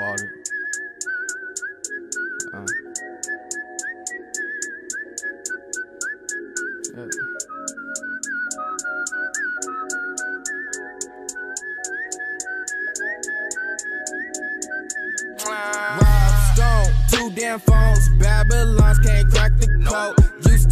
Water. Uh. Yeah. Rob Stone, two damn phones. Babylons can't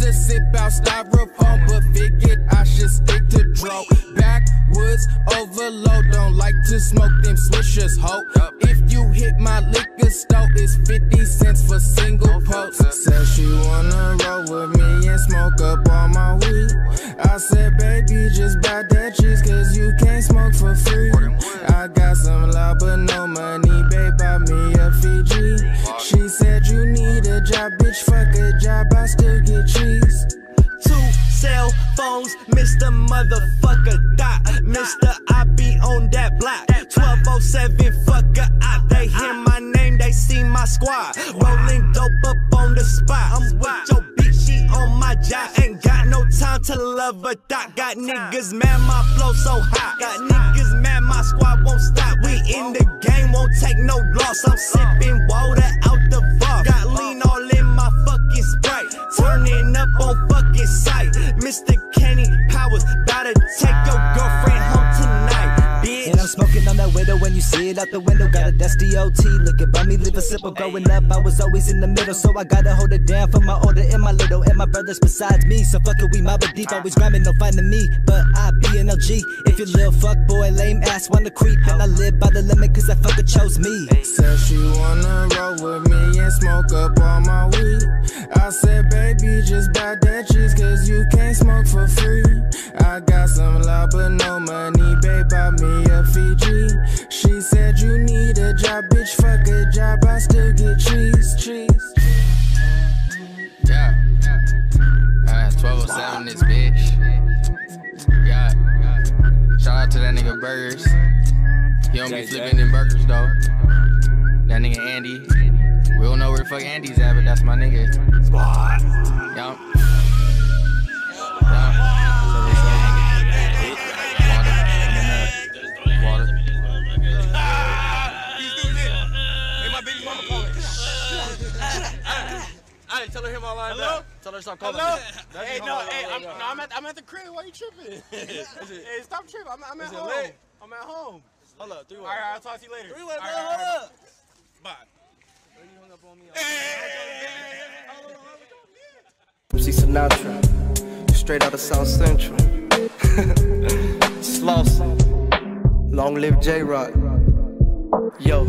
to sip out styrofoam, but figured I should stick to dro. Backwoods overload, don't like to smoke them swishers, ho. If you hit my liquor store, it's 50 cents for single post. Said she wanna roll with me and smoke up all my weed. I said, baby, just get cheese. Two cell phones, Mr. Motherfucker Dot. Mr. I be on that block. 1207, fucker I. They hear my name, they see my squad. Rolling dope up on the spot. I'm with your bitch, she on my job. Ain't got no time to love a dot. Got niggas mad, my flow so hot. Got niggas mad, my squad won't stop. We in the game, won't take no loss. I'm sipping water out the vault. Sight. You see it out the window. Got a dusty OT, look at me, live a sipper. Growing up, I was always in the middle, so I gotta hold it down for my older and my little, and my brothers besides me. So fuck it, we mob deep, always grinding, no finding me. But I be an LG. If you little fuck boy, lame ass, wanna creep, and I live by the limit, cause that fucker chose me. Said she wanna roll with me and smoke up all my weed. I said, baby, just buy that cheese, cause you can't smoke for free. I got some love, but no money, babe, buy me a Fiji. Bitch, fuck a job, I still get cheese, cheese. Yeah. Uh, 1207 this bitch. Yeah. Shout out to that nigga Burgers. He don't be flipping them burgers though. That nigga Andy. We don't know where the fuck Andy's at, but that's my nigga. Squad. Yup. Water. I tell her him my line Hello? back. Tell her stop calling Hello? me. Hey, no, I hey, love I'm, no, I'm at, I'm at the crib. Why you tripping? hey, stop tripping. I'm, I'm at home. lit? I'm at home. Hold up, three All way. right, I'll talk to you later. Three way, bro, right, hold right, up. Bye. You hung up on me. MC Sinatra, straight out of South Central. Sloss, long live J Rock. Yo,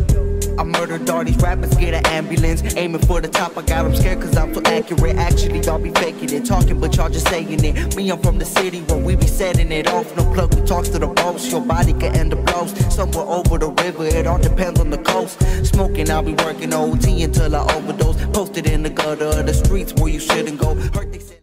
I murdered all these rappers, get an ambulance. Aiming for the top, I got them scared cause I'm so accurate. Actually, y'all be faking it, talking, but y'all just saying it. Me, I'm from the city where we be setting it off. No plug, we talks to the boss. Your body can end up blows. Somewhere over the river, it all depends on the coast. Smoking, I'll be working OT until I overdose. Posted in the gutter of the streets where you shouldn't go. Heard they said.